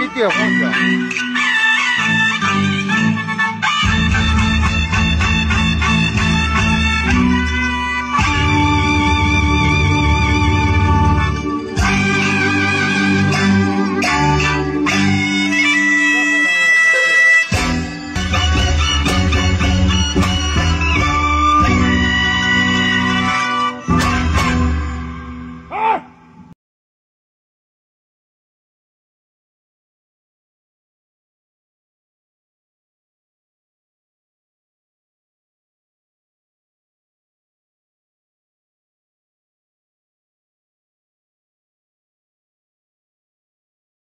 给点红去。